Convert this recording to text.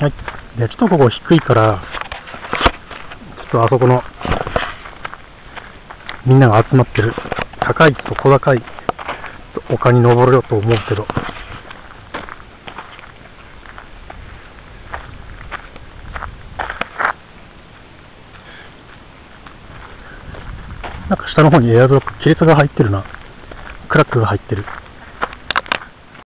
はい。で、ちょっとここ低いから、ちょっとあそこの、みんなが集まってる、高いと小高い丘に登ろうと思うけど、なんか下の方にエアドロップ、亀裂が入ってるな。クラックが入ってる。